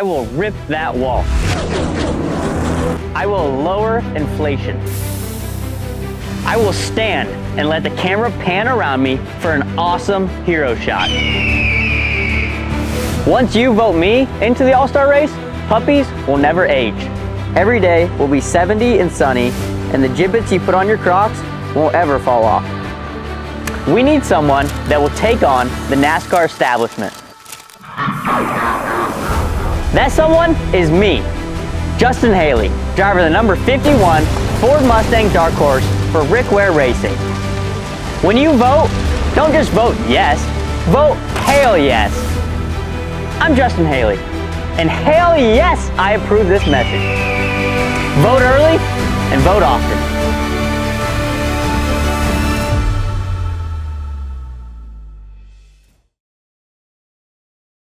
I will rip that wall. I will lower inflation. I will stand and let the camera pan around me for an awesome hero shot. Once you vote me into the All-Star race, puppies will never age. Every day will be 70 and sunny, and the Jibbitz you put on your Crocs won't ever fall off. We need someone that will take on the NASCAR establishment. That someone is me, Justin Haley, driver of the number 51 Ford Mustang Dark Horse for Rick Ware Racing. When you vote, don't just vote yes, vote hell yes. I'm Justin Haley, and hell yes, I approve this message. Vote early and vote often.